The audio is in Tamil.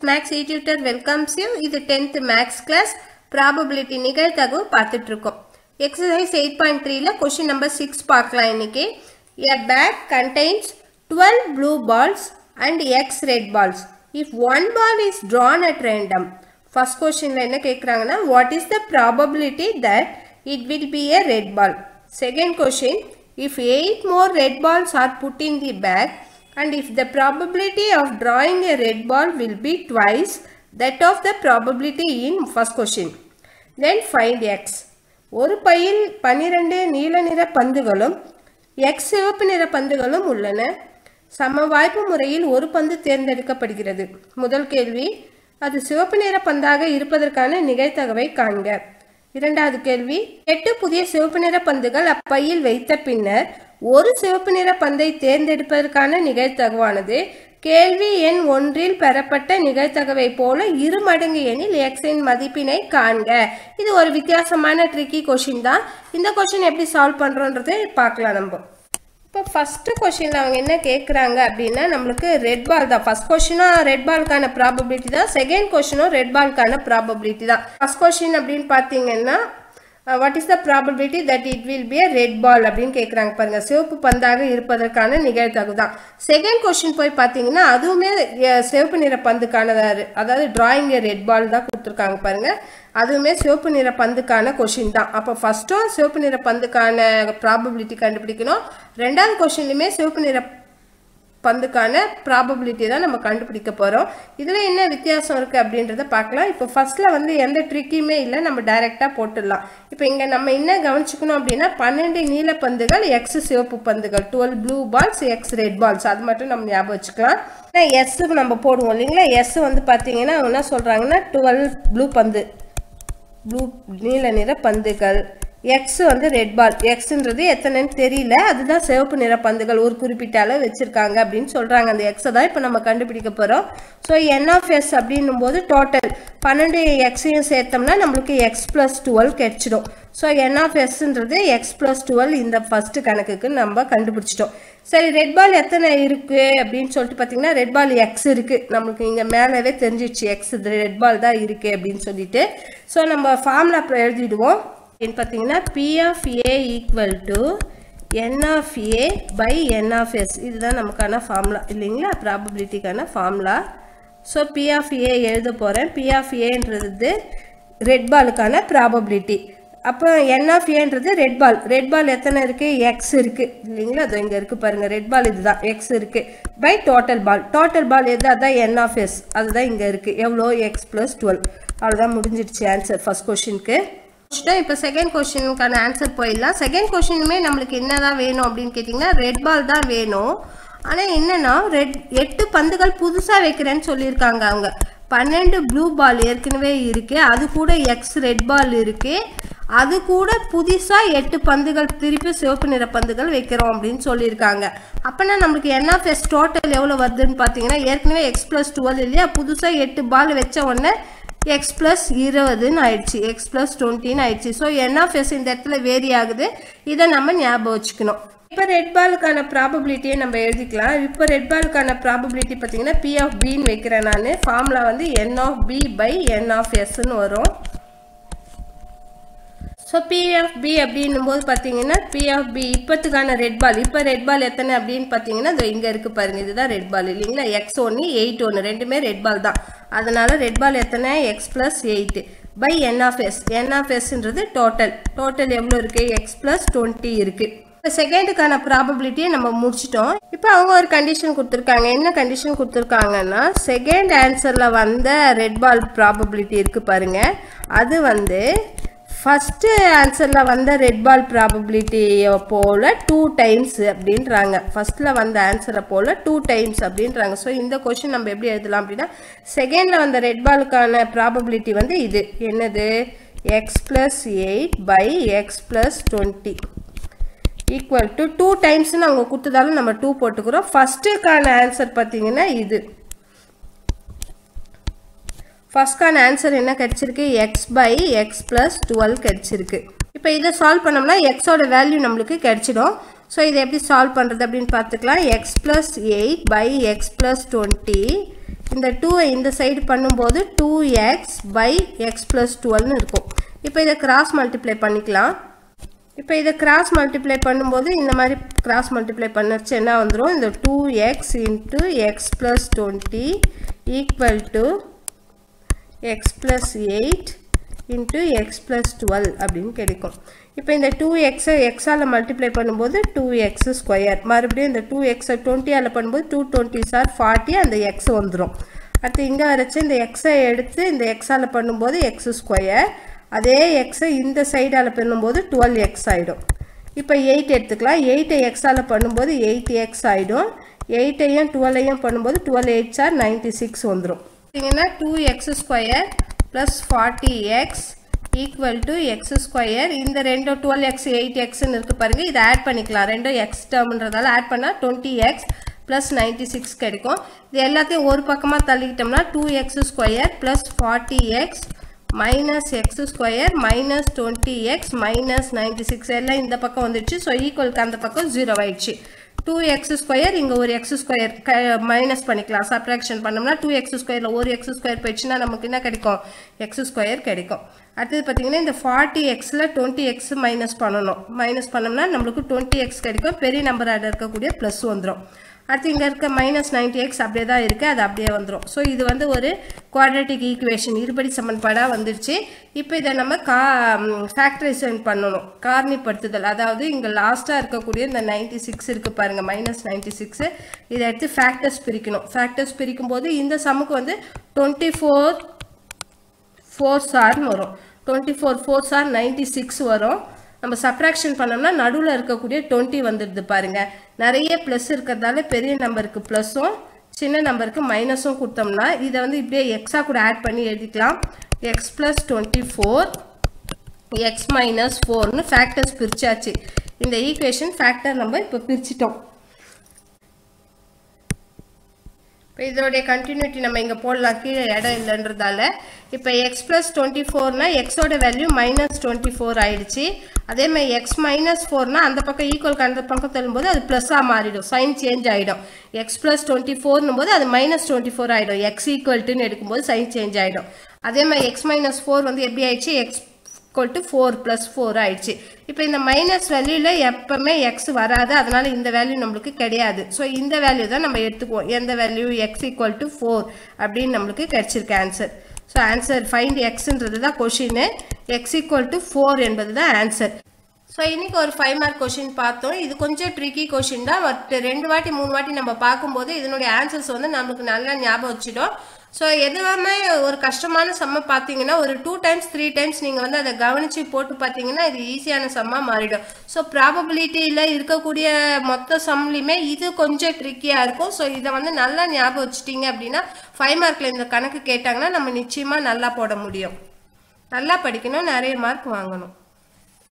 மேக்ஸ் டியூட்டர் வெல்கம்ஸ் யூ இது டென்த் மேக்ஸ் கிளாஸ் ப்ராபபிலிட்டி நிகழ்தகவு பார்த்துட்டு இருக்கோம் எக்ஸசைஸ் எயிட் பாயிண்ட் த்ரீல கொஷின் நம்பர் சிக்ஸ் பார்க்கலாம் இன்னைக்கு. A bag contains twelve blue balls and x red balls if one ball is drawn at random first கொஷினில் என்ன கேட்குறாங்கன்னா what is the probability that it will be a red ball second question if eight more red balls are put in the bag and if the probability of drawing a red ball will be twice that of the probability in first question. Then find x. ஒரு பையில் பன்னிரண்டு நீல நிற பந்துகளும் x சிவப்பு நிற பந்துகளும் உள்ளன. சம வாய்ப்பு முறையில் ஒரு பந்து தேர்ந்தெடுக்கப்படுகிறது. முதல் கேள்வி அது சிவப்பு நிற பந்தாக இருப்பதற்கான நிகழ்த்தகவை காண்க. இரண்டாவது கேள்வி எட்டு புதிய சிவப்பு நிற பந்துகள் அப்பையில் வைத்த பின்னர் ஒரு சிவப்பு நிற பந்தை தேர்ந்தெடுப்பதற்கான நிகழ்த்தகவானது கேள்வி எண் ஒன்றில் பெறப்பட்ட நிகழ்த்தகவை போல இரு மடங்கு எண்ணில் எக்ஸின் மதிப்பினை காண்க. இது ஒரு வித்தியாசமான ட்ரிக்கி கொஷின் தான். இந்த கொஷின் எப்படி சால்வ் பண்ணுறோன்றது பார்க்கலாம் நம்ம. இப்போ ஃபஸ்ட்டு கொஷினில் அவங்க என்ன கேட்குறாங்க அப்படின்னா நம்மளுக்கு ரெட் பால் தான். ஃபஸ்ட் கொஷினும் ரெட் பால்க்கான ப்ராபபிலிட்டி தான். செகண்ட் கொஷினும் ரெட் பால்க்கான ப்ராபபிலிட்டி தான். ஃபஸ்ட் கொஷின் அப்படின்னு பார்த்தீங்கன்னா what is the probability that it will be a red ball அப்படின்னு கேட்குறாங்க பாருங்கள் சிவப்பு பந்தாக இருப்பதற்கான நிகழ்த்தகு தான் செகண்ட் கொஸ்டின் போய் பார்த்தீங்கன்னா அதுவுமே சிவப்பு நிற பந்துக்கான அதாவது டிராயிங் ரெட் பால் தான் கொடுத்துருக்காங்க பாருங்கள் அதுவுமே சிவப்பு நிற பந்துக்கான கொஷின் தான். அப்போ ஃபஸ்ட்டும் சிவப்பு நிற பந்துக்கான ப்ராபபிலிட்டி கண்டுபிடிக்கணும். ரெண்டாவது கொஷின்லையுமே சிவப்பு நிற பந்துக்கான ப்ராபபிலிட்டி தான் நம்ம கண்டுபிடிக்க போகிறோம் இதில் என்ன வித்தியாசம் இருக்குது அப்படின்றத பார்க்கலாம். இப்போ ஃபர்ஸ்ட்டில் வந்து எந்த ட்ரிக்கியுமே இல்லை. நம்ம டைரெக்டாக போட்டுடலாம். இப்போ இங்கே நம்ம என்ன கவனிச்சுக்கணும் அப்படின்னா பன்னெண்டு நீல பந்துகள் எக்ஸ் சிவப்பு பந்துகள் twelve blue balls x red balls அது மட்டும் நம்ம ஞாபகம் வச்சுக்கலாம். எஸ்ஸுக்கு நம்ம போடுவோம் இல்லைங்களா? எஸ் வந்து பார்த்தீங்கன்னா அவங்க என்ன சொல்கிறாங்கன்னா டுவெல் ப்ளூ பந்து ப்ளூ நீல நிற பந்துகள். எக்ஸ் வந்து ரெட் பால் எக்ஸ்ன்றது எத்தனைன்னு தெரியல. அதுதான் சிவப்பு நிற பந்துகள் ஒரு குறிப்பிட்ட அளவு வச்சுருக்காங்க அப்படின்னு சொல்கிறாங்க அந்த எக்ஸை தான் இப்போ நம்ம கண்டுபிடிக்க போகிறோம் ஸோ என் ஆஃப் எஸ் அப்படின்னும் போது டோட்டல் பன்னெண்டு எக்ஸையும் சேர்த்தோம்னா நம்மளுக்கு எக்ஸ் ப்ளஸ் டுவெல் கிடச்சிடும். ஸோ என் ஆஃப் எஸ்ன்றது எக்ஸ் ப்ளஸ் டுவெல் இந்த ஃபஸ்ட்டு கணக்குக்கு நம்ம கண்டுபிடிச்சிட்டோம். சரி ரெட் பால் எத்தனை இருக்குது அப்படின்னு சொல்லிட்டு பார்த்தீங்கன்னா ரெட் பால் எக்ஸ் இருக்குது நம்மளுக்கு இங்கே மேலவே தெரிஞ்சிடுச்சு எக்ஸ் ரெட் பால் தான் இருக்குது அப்படின்னு சொல்லிட்டு. ஸோ நம்ம ஃபார்முலா அப்புறம் எழுதிடுவோம். பார்த்தீங்கன்னா P of A equal to N of A by N of S இதுதான் நமக்கான ஃபார்முலா இல்லைங்களா? ப்ராபபிலிட்டிக்கான formula so P of A எழுத போகிறேன் பி ஆஃப் ஏன்றது ரெட் பாலுக்கான ப்ராபபிலிட்டி அப்போ என் ஆஃப் ஏன்றது ரெட் பால் ரெட் பால் எத்தனை இருக்குது எக்ஸ் இருக்குது இல்லைங்களா? அது இங்கே இருக்குது பாருங்கள் ரெட் பால் இதுதான். எக்ஸ் இருக்குது by total ball total ball எது? அதான் என் ஆஃப் எஸ் அதுதான் இங்கே இருக்குது எவ்வளோ? எக்ஸ் ப்ளஸ் டுவெல் அவ்வளோதான் முடிஞ்சிடுச்சு ஆன்சர் ஃபஸ்ட் கொஷினுக்கு இப்போ செகண்ட் கொஸ்டினுக்கான ஆன்சர் போயிடலாம். செகண்ட் கொஸ்டினுமே நம்மளுக்கு என்னதான் வேணும் அப்படின்னு கேட்டிங்கன்னா ரெட் பால் தான் வேணும். ஆனால் என்னென்னா ரெட் எட்டு பந்துகள் புதுசாக வைக்கிறேன்னு சொல்லியிருக்காங்க அவங்க. பன்னெண்டு ப்ளூ பால் ஏற்கனவே இருக்குது அது கூட எக்ஸ் ரெட் பால் இருக்குது அது கூட புதுசாக எட்டு பந்துகள் திருப்பி சிவப்பு நிற பந்துகள் வைக்கிறோம் அப்படின்னு சொல்லியிருக்காங்க. அப்போனா நம்மளுக்கு என்ஆஃப்எஸ் டோட்டல் எவ்வளோ வருதுன்னு பார்த்தீங்கன்னா ஏற்கனவே எக்ஸ் ப்ளஸ் டுவெல் இல்லையா? புதுசாக எட்டு பால் வச்ச உடனே எக்ஸ் ப்ளஸ் இருபதுன்னு ஆயிடுச்சு. எக்ஸ் ப்ளஸ் டுவெண்ட்டின்னு ஆயிடுச்சு. ஸோ என் ஆஃப் எஸ் இந்த இடத்துல வேரி ஆகுது. இதை நம்ம ஞாபகம் வச்சுக்கணும். இப்போ ரெட் பாலுக்கான ப்ராபபிலிட்டியை நம்ம எழுதிக்கலாம். இப்போ ரெட் பாலுக்கான ப்ராபபிலிட்டி பார்த்தீங்கன்னா பி ஆஃப் பின்னு வைக்கிறேன் நான். ஃபார்முலா வந்து N of B by N of எஸ்ன்னு வரும். ஸோ பிஎஃப்பி ஆஃப் பி அப்படின்னும் போது பார்த்தீங்கன்னா பி இப்போத்துக்கான ரெட் பால் இப்போ ரெட் பால் எத்தனை அப்படின்னு பார்த்தீங்கன்னா இது இங்கே இருக்கு பாருங்க. இதுதான் ரெட் பால் இல்லைங்களா? எக்ஸ் ஒன்று எயிட் ஒன்று ரெண்டுமே ரெட் பால் தான். அதனால் ரெட் பால் எத்தனை? X plus eight by N of S N of எஸ்ன்றது total total எவ்வளோ இருக்குது எக்ஸ் ப்ளஸ் டுவெண்ட்டி இருக்குது இப்போ செகண்டுக்கான ப்ராபபிலிட்டியை நம்ம முடிச்சிட்டோம். இப்போ அவங்க ஒரு கண்டிஷன் கொடுத்துருக்காங்க. என்ன கண்டிஷன் கொடுத்துருக்காங்கன்னா செகண்ட் ஆன்சரில் வந்த ரெட் பால் ப்ராபபிலிட்டி இருக்குது பாருங்கள் அது வந்து ஃபஸ்ட்டு ஆன்சரில் வந்த ரெட் பால் ப்ராபபிலிட்டியை போல் டூ டைம்ஸ் அப்படின்றாங்க. ஃபஸ்ட்டில் வந்த ஆன்சரை போல் டூ டைம்ஸ் அப்படின்றாங்க. ஸோ இந்த கொஷின் நம்ம எப்படி எழுதலாம் அப்படின்னா செகண்டில் வந்த ரெட் பாலுக்கான ப்ராபபிலிட்டி வந்து இது. என்னது? X plus eight by x plus twenty equal to two டைம்ஸ்னு அவங்க கொடுத்ததாலும் நம்ம டூ போட்டுக்கிறோம். ஃபஸ்ட்டுக்கான ஆன்சர் பார்த்தீங்கன்னா இது. ஃபஸ்ட்கான ஆன்சர் என்ன கிடச்சிருக்கு? X by x plus twelve கிடச்சிருக்கு. இப்போ இதை சால்வ் பண்ணோம்னா எக்ஸோட வேல்யூ நம்மளுக்கு கிடச்சிடும். ஸோ இதை எப்படி சால்வ் பண்ணுறது அப்படின்னு பார்த்துக்கலாம் x plus eight by x plus twenty இந்த டூவை இந்த சைடு பண்ணும்போது two x by x plus டுவெல்னு இருக்கும். இப்போ இதை கிராஸ் மல்டிப்ளை பண்ணிக்கலாம். இப்போ இதை கிராஸ் மல்டிப்ளை பண்ணும்போது இந்த மாதிரி கிராஸ் மல்டிப்ளை பண்ணச்சு என்ன வந்துடும் இந்த two x into x plus twenty equal to x plus eight into x plus twelve அப்படின்னு கிடைக்கும். இப்போ இந்த டூ எக்ஸை எக்ஸால் மல்டிப்ளை பண்ணும்போது டூ எக்ஸ் ஸ்கொயர் மறுபடியும் இந்த டூ எக்ஸை டுவெண்ட்டியால் பண்ணும்போது டூ டுவெண்ட்டி சார் ஃபார்ட்டி அந்த எக்ஸ் வந்துடும் அடுத்து இங்கே வரைச்சி இந்த எக்ஸை எடுத்து இந்த எக்ஸால் பண்ணும்போது எக்ஸ் ஸ்கொயர் அதே எக்ஸை இந்த சைடால் பண்ணும்போது டுவெல் எக்ஸ் ஆகிடும் இப்போ எயிட் எடுத்துக்கலாம். எயிட்டை எக்ஸால் பண்ணும்போது எயிட் எக்ஸ் ஆகிடும் எயிட்டையும் டுவெல்லையும் பண்ணும்போது டுவெல் எயிட் சார் நைன்ட்டி சிக்ஸ் வந்துடும் பார்த்தீங்கன்னா two x square plus forty x equal to x square இந்த ரெண்டு டுவெல் எக்ஸ் எயிட் எக்ஸ்ன்னு இருக்குது பாருங்கள் இதை ஆட் பண்ணிக்கலாம். ரெண்டும் எக்ஸ் டேர்ம்ன்றதால ஆட் பண்ணால் twenty x plus ninety six கிடைக்கும். இது எல்லாத்தையும் ஒரு பக்கமாக தள்ளிக்கிட்டோம்னா two x square plus forty x minus x square minus twenty x minus ninety six எல்லாம் இந்த பக்கம் வந்துடுச்சு. ஸோ ஈக்குவலுக்கு அந்த பக்கம் ஜீரோ ஆயிடுச்சு. டூ எக்ஸ் ஸ்கொயர் இங்கே ஒரு எக்ஸ் ஸ்கொயர் மைனஸ் பண்ணிக்கலாம். சப்ராக்ஷன் பண்ணோம்னா டூ எக்ஸ் ஸ்கொயரில் ஒரு எக்ஸ் ஸ்கொயர் போயிடுச்சுன்னா நமக்கு என்ன கிடைக்கும்? எக்ஸ் ஸ்கொயர் கிடைக்கும். அடுத்தது பார்த்தீங்கன்னா இந்த ஃபார்ட்டி எக்ஸில் டுவெண்ட்டி எக்ஸ் மைனஸ் பண்ணணும். மைனஸ் பண்ணோம்னா நம்மளுக்கு டுவெண்ட்டி எக்ஸ் கிடைக்கும். பெரிய நம்பராக இருக்கக்கூடிய ப்ளஸ் வந்துடும் அடுத்து இங்கே இருக்க மைனஸ் நைன்டி எக்ஸ் அப்படியே தான் இருக்குது அது அப்படியே வந்துடும் ஸோ இது வந்து ஒரு குவாட்ரட்டிக் ஈக்குவேஷன் இருபடி சமன்பாடாக வந்துருச்சு. இப்போ இதை நம்ம கா ஃபேக்டரைசேஷன் பண்ணணும். காரணிப்படுத்துதல். அதாவது இங்கே லாஸ்ட்டாக இருக்கக்கூடிய இந்த நைன்டி சிக்ஸ் இருக்குது பாருங்கள் மைனஸ் நைன்டி சிக்ஸு இதை எடுத்து ஃபேக்டர்ஸ் பிரிக்கணும். ஃபேக்டர்ஸ் பிரிக்கும் போது இந்த சமுக்கு வந்து டுவெண்ட்டி ஃபோர் ஃபோர் சார்னு வரும். டுவெண்ட்டி ஃபோர் ஃபோர் சார் நைன்டி சிக்ஸ் வரும். நம்ம சப்ராக்ஷன் பண்ணோம்னா நடுவில் இருக்கக்கூடிய டுவெண்ட்டி வந்துடுது பாருங்கள் நிறைய ப்ளஸ் இருக்கிறதால பெரிய நம்பருக்கு ப்ளஸ்ஸும் சின்ன நம்பருக்கு மைனஸும் கொடுத்தோம்னா இதை வந்து இப்படியே எக்ஸாக கூட ஆட் பண்ணி எழுதிக்கலாம். X plus twenty four x minus ஃபோர்னு ஃபேக்டர்ஸ் பிரிச்சாச்சு. இந்த ஈக்குவேஷன் ஃபேக்டர் நம்ம இப்போ பிரிச்சிட்டோம். இப்போ இதோடைய கண்டினியூட்டி நம்ம இங்கே போடலாம். கீழே இடம் இல்லைன்றதால. இப்போ எக்ஸ் ப்ளஸ் டுவெண்ட்டி ஃபோர்னால் எக்ஸோட வேல்யூ மைனஸ் டுவெண்ட்டி ஃபோர் ஆயிடுச்சு. அதே மாதிரி எக்ஸ் மைனஸ் ஃபோர்னால் அந்த பக்கம் ஈக்குவல் அந்த பக்கம் தள்ளும்போது அது ப்ளஸ்ஸாக மாறிடும். சைன் சேஞ்ச் ஆகிடும் எக்ஸ் ப்ளஸ் டுவெண்ட்டி ஃபோர்னும் போது அது மைனஸ் டுவெண்ட்டி ஃபோர் ஆகிடும் எக்ஸ் ஈக்குவல்ட்டுன்னு எடுக்கும்போது சைன் சேஞ்ச் ஆகிடும் அதே மாதிரி எக்ஸ் மைனஸ் ஃபோர் வந்து எப்படி ஆயிடுச்சு? X equal to four plus four ஆயிடுச்சு. இப்போ இந்த மைனஸ் வேல்யூவில் எப்பவுமே எக்ஸ் வராது. அதனால இந்த வேல்யூ நம்மளுக்கு கிடையாது. ஸோ இந்த வேல்யூ தான் நம்ம எடுத்துக்குவோம். எந்த value x equal to four அப்படின்னு நம்மளுக்கு கிடைச்சிருக்கு ஆன்சர் ஸோ ஆன்சர் ஃபைண்ட் எக்ஸ்ன்றது தான் question x equal to four என்பது தான் ஆன்சர் ஸோ இன்றைக்கி ஒரு ஃபைவ் மார்க் கொஷின் பார்த்தோம். இது கொஞ்சம் ட்ரிக்கி கொஷின் தான். பட் ரெண்டு வாட்டி மூணு வாட்டி நம்ம பார்க்கும்போது இதனுடைய ஆன்சர்ஸ் வந்து நம்மளுக்கு நல்லா ஞாபகம் வச்சிடும். ஸோ எதுவுமே ஒரு கஷ்டமான சம்மை பார்த்தீங்கன்னா ஒரு டூ டைம்ஸ் த்ரீ டைம்ஸ் நீங்கள் வந்து அதை கவனித்து போட்டு பார்த்தீங்கன்னா இது ஈஸியான சம்மாக மாறிடும். ஸோ ப்ராபபிலிட்டியில் இருக்கக்கூடிய மொத்த சம்லையுமே இது கொஞ்சம் ட்ரிக்கியாக இருக்கும். ஸோ இதை வந்து நல்லா ஞாபகம் வச்சுட்டீங்க அப்படின்னா ஃபைவ் மார்க்கில் இந்த கணக்கு கேட்டாங்கன்னா நம்ம நிச்சயமாக நல்லா போட முடியும். நல்லா படிக்கணும் நிறைய மார்க் வாங்கணும்.